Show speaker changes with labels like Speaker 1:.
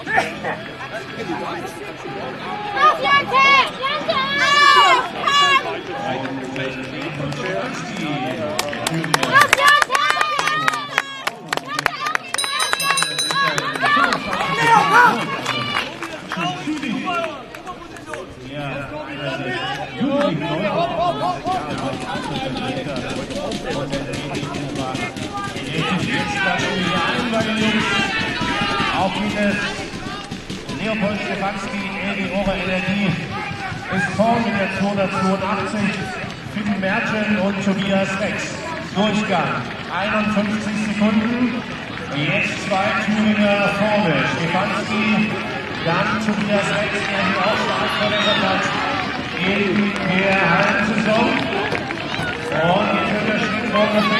Speaker 1: Auf, Janke! Janke, auf! Auf, Janke!
Speaker 2: Auch dieses Leopold Stefanski, Edi Ora Energie ist vorn mit der 282. Finn Merten und Tobias Rex. Durchgang 51 Sekunden. Jetzt zwei Thüringer vorne. Stefanski, dann Tobias Rex, der sich auch stark verbessert hat in der Halbsaison. Und jetzt wird der Schritt Feierpunkt.